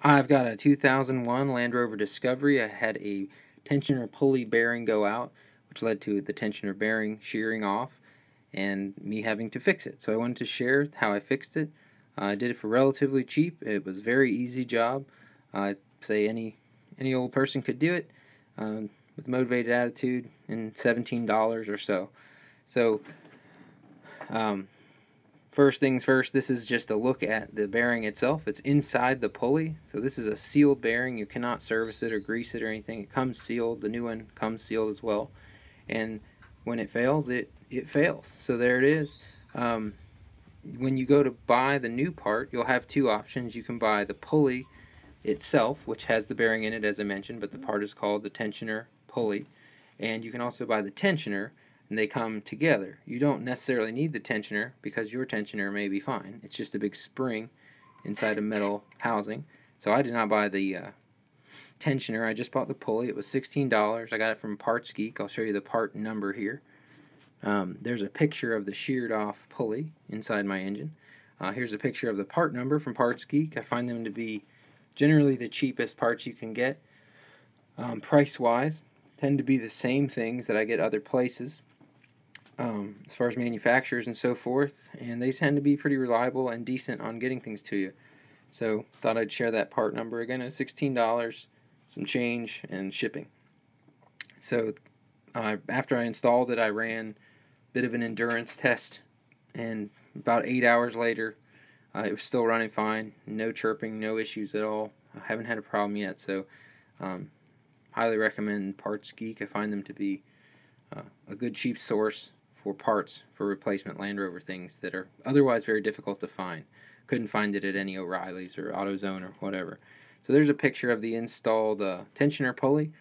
I've got a 2001 Land Rover Discovery. I had a tensioner pulley bearing go out, which led to the tensioner bearing shearing off and me having to fix it. So I wanted to share how I fixed it. Uh, I did it for relatively cheap. It was a very easy job. I'd say any any old person could do it um, with motivated attitude in $17 or so. So um, First things first, this is just a look at the bearing itself. It's inside the pulley, so this is a sealed bearing. You cannot service it or grease it or anything. It comes sealed. The new one comes sealed as well. And when it fails, it, it fails. So there it is. Um, when you go to buy the new part, you'll have two options. You can buy the pulley itself, which has the bearing in it as I mentioned, but the part is called the tensioner pulley. And you can also buy the tensioner, and they come together. You don't necessarily need the tensioner because your tensioner may be fine. It's just a big spring inside a metal housing. So I did not buy the uh, tensioner. I just bought the pulley. It was $16. I got it from Parts Geek. I'll show you the part number here. Um, there's a picture of the sheared off pulley inside my engine. Uh, here's a picture of the part number from Parts Geek. I find them to be generally the cheapest parts you can get. Um, price wise, tend to be the same things that I get other places um, as far as manufacturers and so forth, and they tend to be pretty reliable and decent on getting things to you. So thought I'd share that part number again. It's sixteen dollars, some change, and shipping. So uh, after I installed it, I ran a bit of an endurance test, and about eight hours later, uh, it was still running fine. No chirping, no issues at all. I haven't had a problem yet. So um, highly recommend Parts Geek. I find them to be uh, a good cheap source for parts for replacement Land Rover things that are otherwise very difficult to find. Couldn't find it at any O'Reilly's or AutoZone or whatever. So there's a picture of the installed uh, tensioner pulley.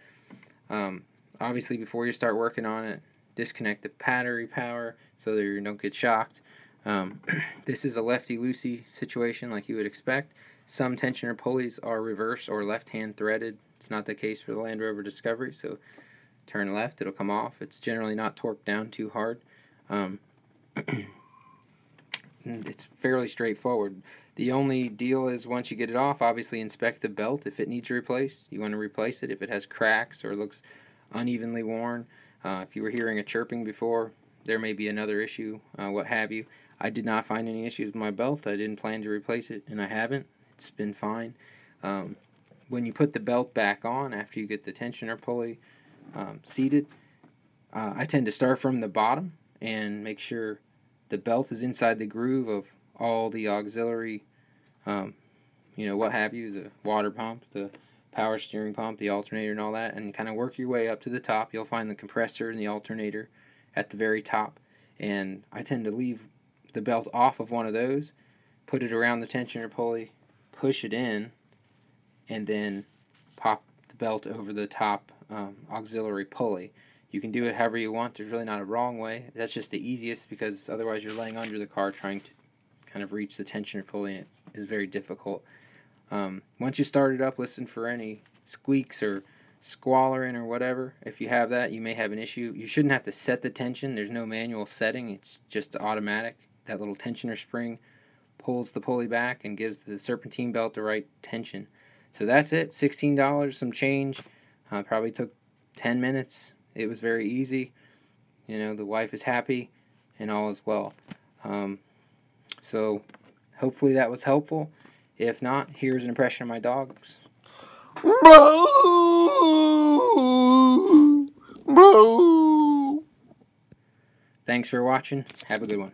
Um, obviously, before you start working on it, disconnect the battery power so that you don't get shocked. Um, this is a lefty-loosey situation like you would expect. Some tensioner pulleys are reverse or left-hand threaded. It's not the case for the Land Rover Discovery, so turn left, it'll come off. It's generally not torqued down too hard. Um, it's fairly straightforward. The only deal is once you get it off, obviously inspect the belt if it needs replaced. You want to replace it if it has cracks or looks unevenly worn. Uh, if you were hearing a chirping before, there may be another issue, uh, what have you. I did not find any issues with my belt. I didn't plan to replace it, and I haven't. It's been fine. Um, when you put the belt back on after you get the tensioner pulley um, seated, uh, I tend to start from the bottom and make sure the belt is inside the groove of all the auxiliary, um, you know, what have you, the water pump, the power steering pump, the alternator, and all that, and kind of work your way up to the top. You'll find the compressor and the alternator at the very top. And I tend to leave the belt off of one of those, put it around the tensioner pulley, push it in, and then pop the belt over the top um, auxiliary pulley. You can do it however you want. There's really not a wrong way. That's just the easiest because otherwise you're laying under the car trying to kind of reach the tensioner pulley and it is very difficult. Um, once you start it up, listen for any squeaks or squalling or whatever. If you have that, you may have an issue. You shouldn't have to set the tension. There's no manual setting. It's just automatic. That little tensioner spring pulls the pulley back and gives the serpentine belt the right tension. So that's it. $16, some change. Uh, probably took 10 minutes it was very easy. You know, the wife is happy and all is well. Um, so hopefully that was helpful. If not, here's an impression of my dogs. Thanks for watching. Have a good one.